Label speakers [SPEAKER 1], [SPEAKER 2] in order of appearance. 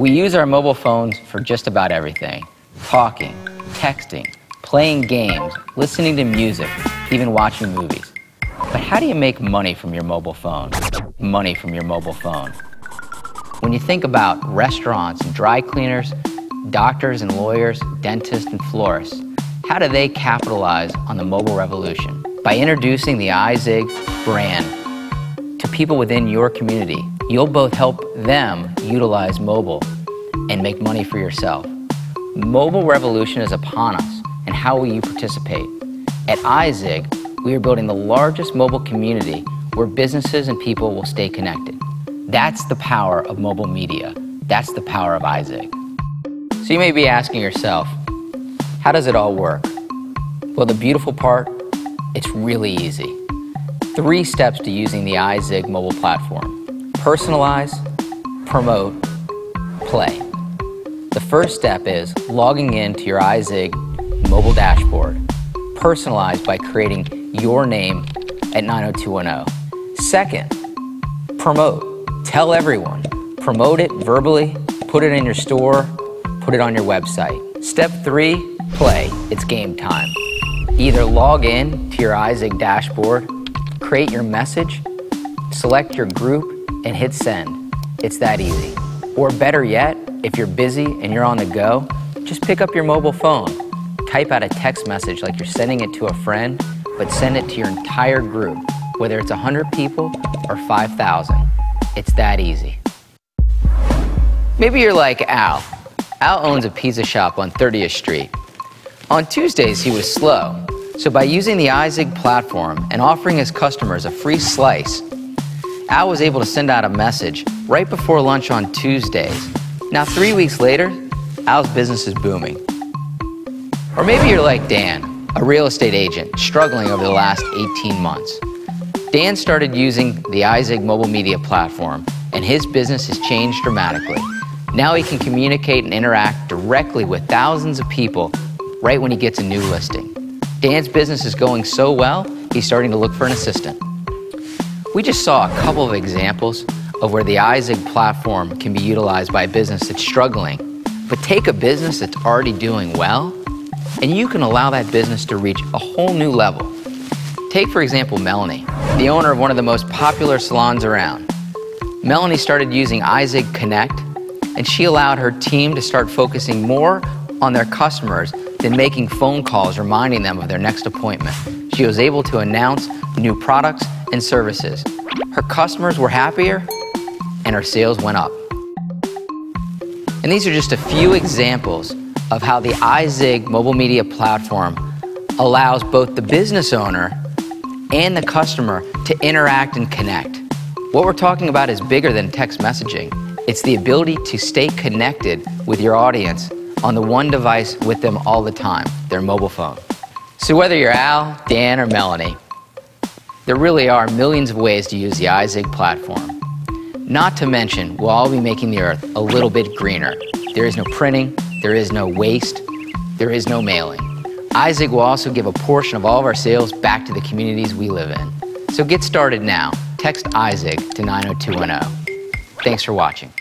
[SPEAKER 1] We use our mobile phones for just about everything talking, texting, playing games, listening to music, even watching movies. But how do you make money from your mobile phone? Money from your mobile phone. When you think about restaurants and dry cleaners, doctors and lawyers, dentists and florists, how do they capitalize on the mobile revolution? By introducing the iZigg brand to people within your community. You'll both help them utilize mobile and make money for yourself. Mobile revolution is upon us, and how will you participate? At iZigg, we are building the largest mobile community where businesses and people will stay connected. That's the power of mobile media. That's the power of iZigg. So you may be asking yourself, how does it all work? Well, the beautiful part, it's really easy. Three steps to using the iZigg mobile platform. Personalize, promote, play. The first step is logging into your iZigg mobile dashboard, personalized by creating your name at 90210. Second, promote. Tell everyone. Promote it verbally, put it in your store, put it on your website. Step three, play. It's game time. Either log in to your iZigg dashboard, create your message, select your group, and hit send. It's that easy. Or better yet, if you're busy and you're on the go, just pick up your mobile phone. Type out a text message like you're sending it to a friend, but send it to your entire group, whether it's 100 people or 5,000. It's that easy. Maybe you're like Al. Al owns a pizza shop on 30th Street. On Tuesdays, he was slow, so by using the iZigg platform and offering his customers a free slice, Al was able to send out a message right before lunch on Tuesdays. Now, three weeks later, Al's business is booming. Or maybe you're like Dan, a real estate agent struggling over the last 18 months. Dan started using the iZigg mobile media platform, and his business has changed dramatically. Now he can communicate and interact directly with thousands of people right when he gets a new listing. Dan's business is going so well, he's starting to look for an assistant. We just saw a couple of examples of where the iZigg platform can be utilized by a business that's struggling. But take a business that's already doing well, and you can allow that business to reach a whole new level. Take, for example, Melanie, the owner of one of the most popular salons around. Melanie started using iZigg Connect, and she allowed her team to start focusing more on their customers than making phone calls reminding them of their next appointment. She was able to announce new products and services. Her customers were happier, and her sales went up. And these are just a few examples of how the iZigg mobile media platform allows both the business owner and the customer to interact and connect. What we're talking about is bigger than text messaging. It's the ability to stay connected with your audience on the one device with them all the time, their mobile phone. So whether you're Al, Dan, or Melanie, there really are millions of ways to use the iZigg platform. Not to mention, we'll all be making the earth a little bit greener. There is no printing, there is no waste, there is no mailing. iZigg will also give a portion of all of our sales back to the communities we live in. So get started now. Text iZigg to 90210. Thanks for watching.